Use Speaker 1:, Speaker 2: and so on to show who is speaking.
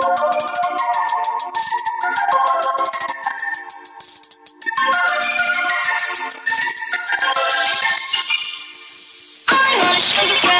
Speaker 1: I want you to